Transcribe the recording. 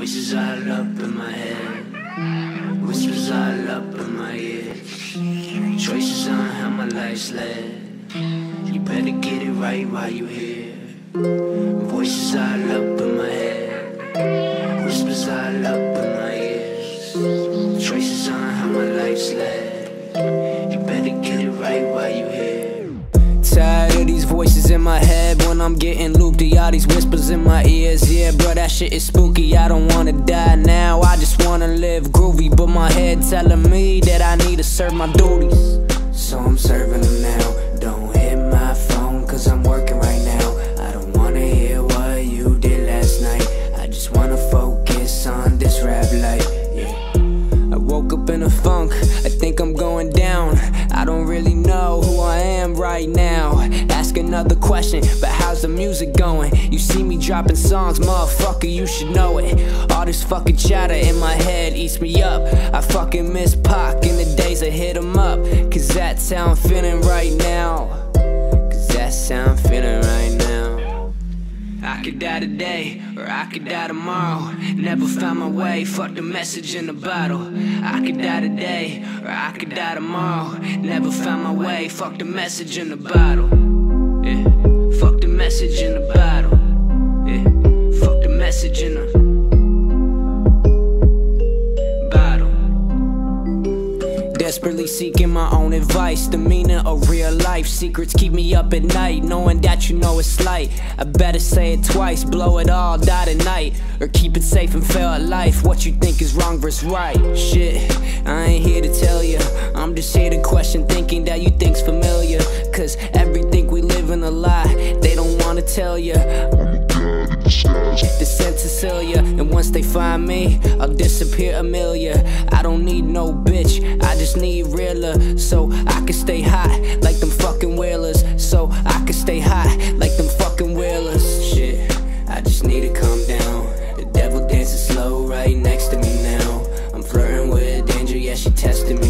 Voices all up in my head, whispers all up in my ear. Choices on how my life's led. You better get it right while you're here. Voices all up in my head, whispers all up in my ears. Choices on how my life's led. You better get it right while you're here. Tired of these voices in my head when I'm getting looped. These whispers in my ears, yeah, bro, that shit is spooky. I don't wanna die now, I just wanna live groovy. But my head telling me that I need to serve my duties. So I'm serving them now. Don't hit my phone, cause I'm working right now. I don't wanna hear what you did last night. I just wanna focus on this rap yeah. I woke up in a funk, I think I'm going down. I don't really know who I am right now. Ask another question, but how's the music going? You see me dropping songs, motherfucker, you should know it. All this fucking chatter in my head eats me up. I fucking miss Pac in the days I hit him up. Cause that's how I'm feeling right now. Cause that's how I'm feeling right now. I could die today, or I could die tomorrow. Never found my way, fuck the message in the bottle. I could die today, or I could die tomorrow. Never found my way, fuck the message in the bottle. Message in the bottle. Yeah, fuck the message in the. Desperately seeking my own advice. The meaning of real life. Secrets keep me up at night, knowing that you know it's light. I better say it twice, blow it all, die tonight. Or keep it safe and fail at life. What you think is wrong versus right. Shit, I ain't here to tell you. I'm just here to question thinking that you think's familiar. Cause tell. They sent Cecilia, and once they find me, I'll disappear Amelia. I don't need no bitch, I just need realer. So I can stay hot like them fucking whalers. So I can stay hot like them fucking whalers. Shit, I just need to calm down. The devil dancing slow right next to me now. I'm flirting with danger, yeah, she testing me